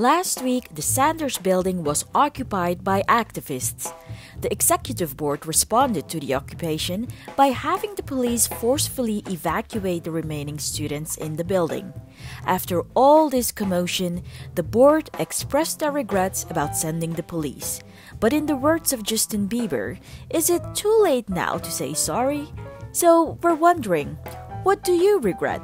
Last week, the Sanders building was occupied by activists. The executive board responded to the occupation by having the police forcefully evacuate the remaining students in the building. After all this commotion, the board expressed their regrets about sending the police. But in the words of Justin Bieber, is it too late now to say sorry? So we're wondering, what do you regret?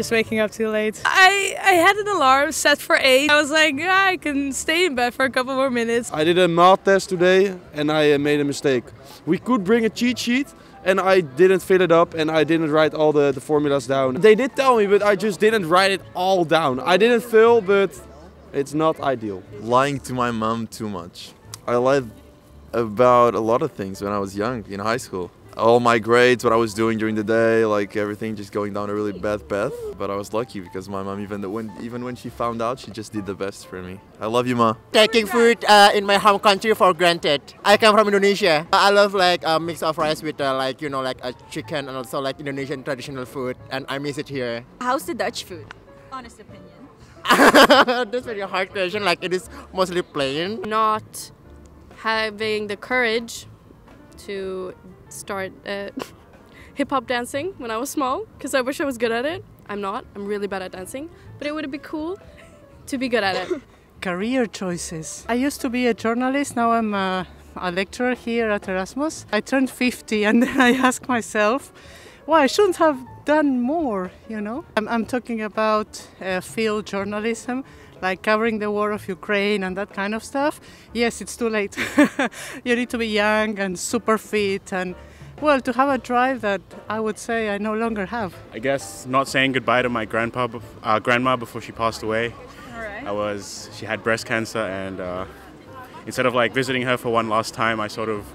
Just waking up too late. I, I had an alarm set for 8. I was like, yeah, I can stay in bed for a couple more minutes. I did a math test today and I uh, made a mistake. We could bring a cheat sheet and I didn't fill it up and I didn't write all the, the formulas down. They did tell me, but I just didn't write it all down. I didn't fill, but it's not ideal. Lying to my mom too much. I lied about a lot of things when I was young in high school all my grades, what I was doing during the day, like everything just going down a really bad path. But I was lucky because my mom, even when even when she found out, she just did the best for me. I love you, ma. Taking food uh, in my home country for granted. I come from Indonesia. I love like a mix of rice with uh, like you know like a chicken and also like Indonesian traditional food, and I miss it here. How's the Dutch food? Honest opinion. That's very hard question. Like it is mostly plain. Not having the courage to start uh, hip hop dancing when I was small because I wish I was good at it. I'm not. I'm really bad at dancing, but it would be cool to be good at it. Career choices. I used to be a journalist. Now I'm a, a lecturer here at Erasmus. I turned 50 and then I ask myself, well, I shouldn't have done more, you know? I'm, I'm talking about uh, field journalism like covering the war of Ukraine and that kind of stuff, yes, it's too late. you need to be young and super fit and well, to have a drive that I would say I no longer have. I guess not saying goodbye to my grandpa, uh, grandma before she passed away. All right. I was, she had breast cancer, and uh, instead of like visiting her for one last time, I sort of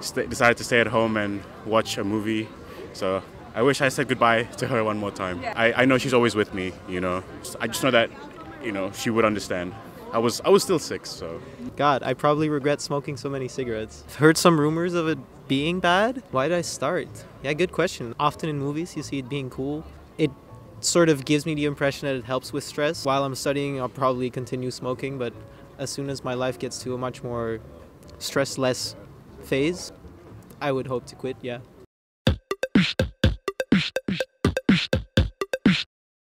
st- decided to stay at home and watch a movie. So I wish I said goodbye to her one more time. Yeah. I, I know she's always with me, you know. I just know that you know, she would understand. I was I was still six, so. God, I probably regret smoking so many cigarettes. I've heard some rumors of it being bad. Why did I start? Yeah, good question. Often in movies, you see it being cool. It sort of gives me the impression that it helps with stress. While I'm studying, I'll probably continue smoking, but as soon as my life gets to a much more stress less phase, I would hope to quit, yeah.